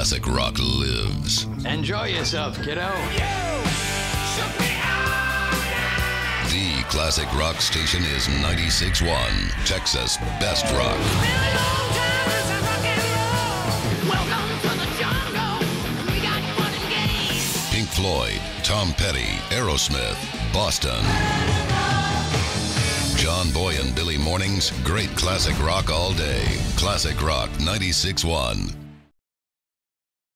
classic rock lives. Enjoy yourself, kiddo. The classic rock station is 96.1, Texas Best Rock. Pink Floyd, Tom Petty, Aerosmith, Boston. John Boy and Billy Mornings, great classic rock all day. Classic Rock 96.1.